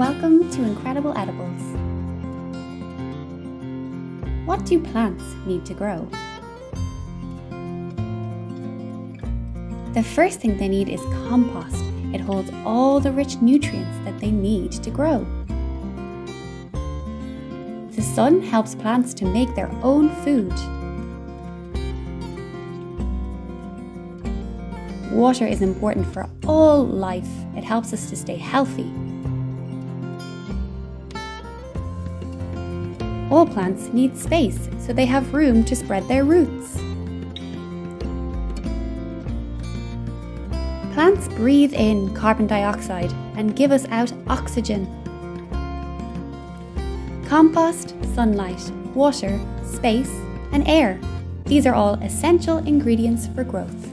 Welcome to Incredible Edibles. What do plants need to grow? The first thing they need is compost. It holds all the rich nutrients that they need to grow. The sun helps plants to make their own food. Water is important for all life. It helps us to stay healthy. All plants need space so they have room to spread their roots. Plants breathe in carbon dioxide and give us out oxygen. Compost, sunlight, water, space, and air. These are all essential ingredients for growth.